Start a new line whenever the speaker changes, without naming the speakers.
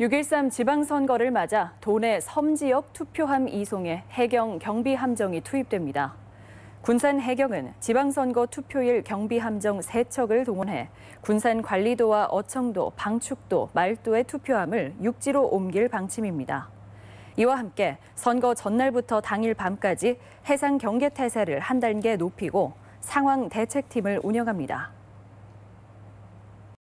6.13 지방선거를 맞아 도내 섬지역 투표함 이송에 해경 경비 함정이 투입됩니다. 군산 해경은 지방선거 투표일 경비 함정 3척을 동원해 군산 관리도와 어청도, 방축도, 말도의 투표함을 육지로 옮길 방침입니다. 이와 함께 선거 전날부터 당일 밤까지 해상 경계 태세를 한 단계 높이고 상황 대책팀을 운영합니다.